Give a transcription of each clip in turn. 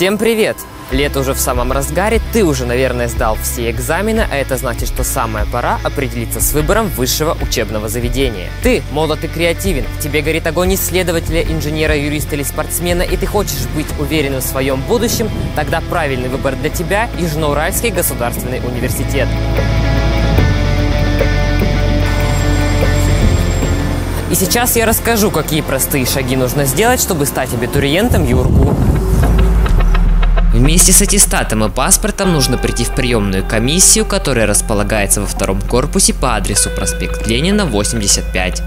Всем привет! Лето уже в самом разгаре, ты уже, наверное, сдал все экзамены, а это значит, что самая пора определиться с выбором высшего учебного заведения. Ты молод и креативен, в тебе горит огонь исследователя, инженера, юриста или спортсмена, и ты хочешь быть уверенным в своем будущем, тогда правильный выбор для тебя – Южноуральский государственный университет. И сейчас я расскажу, какие простые шаги нужно сделать, чтобы стать абитуриентом ЮРГУ. Вместе с аттестатом и паспортом нужно прийти в приемную комиссию, которая располагается во втором корпусе по адресу проспект Ленина, 85.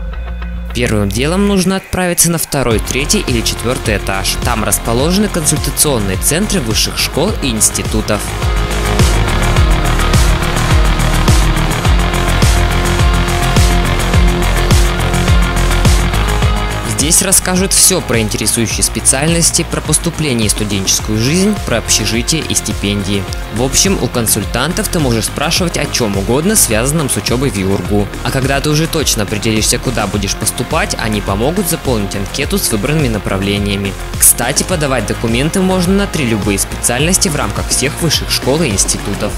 Первым делом нужно отправиться на второй, третий или четвертый этаж. Там расположены консультационные центры высших школ и институтов. Здесь расскажут все про интересующие специальности, про поступление и студенческую жизнь, про общежитие и стипендии. В общем, у консультантов ты можешь спрашивать о чем угодно, связанном с учебой в ЮРГУ. А когда ты уже точно определишься, куда будешь поступать, они помогут заполнить анкету с выбранными направлениями. Кстати, подавать документы можно на три любые специальности в рамках всех высших школ и институтов.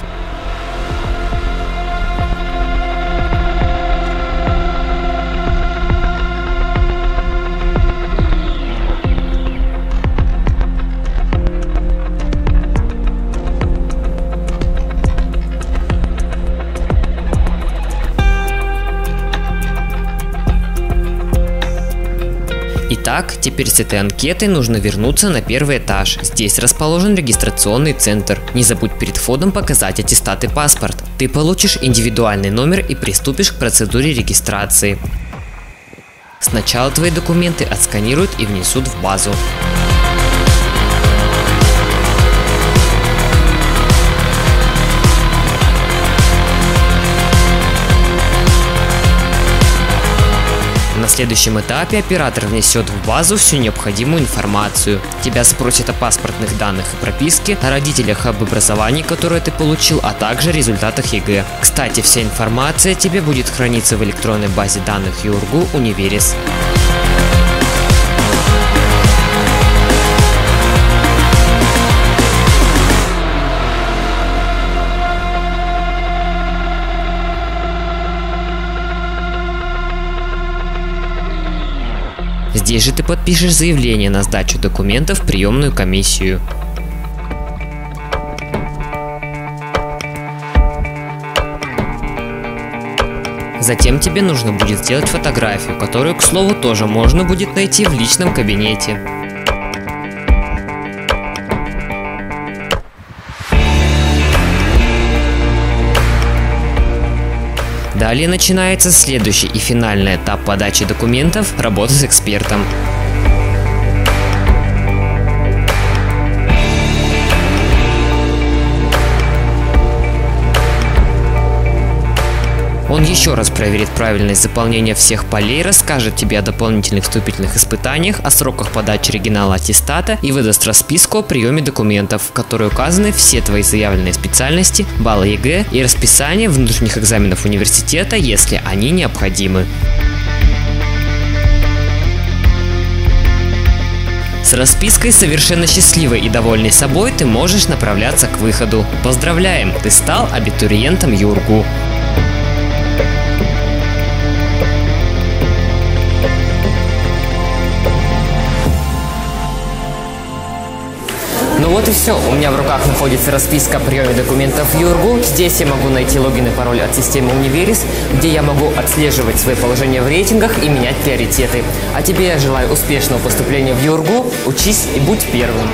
Итак, теперь с этой анкетой нужно вернуться на первый этаж. Здесь расположен регистрационный центр. Не забудь перед входом показать аттестат и паспорт. Ты получишь индивидуальный номер и приступишь к процедуре регистрации. Сначала твои документы отсканируют и внесут в базу. Следующем этапе оператор внесет в базу всю необходимую информацию. Тебя спросят о паспортных данных и прописке, о родителях об образовании, которое ты получил, а также результатах ЕГЭ. Кстати, вся информация тебе будет храниться в электронной базе данных ЮУрГУ Универис. Здесь же ты подпишешь заявление на сдачу документов в приемную комиссию. Затем тебе нужно будет сделать фотографию, которую, к слову, тоже можно будет найти в личном кабинете. Далее начинается следующий и финальный этап подачи документов – работа с экспертом. Еще раз проверит правильность заполнения всех полей, расскажет тебе о дополнительных вступительных испытаниях, о сроках подачи оригинала аттестата и выдаст расписку о приеме документов, в которой указаны все твои заявленные специальности, баллы ЕГЭ и расписание внутренних экзаменов университета, если они необходимы. С распиской совершенно счастливой и довольной собой ты можешь направляться к выходу. Поздравляем, ты стал абитуриентом Юргу. Вот и все. У меня в руках находится расписка о приеме документов в Юргу. Здесь я могу найти логин и пароль от системы Универис, где я могу отслеживать свои положения в рейтингах и менять приоритеты. А тебе я желаю успешного поступления в Юргу. Учись и будь первым.